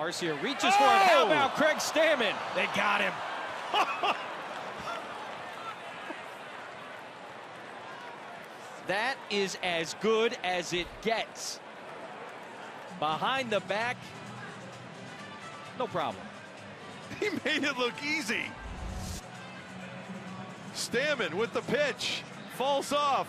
Arcia reaches for it. How oh! about Craig Stammen? They got him. That is as good as it gets. Behind the back, no problem. He made it look easy. Stammen with the pitch. Falls off.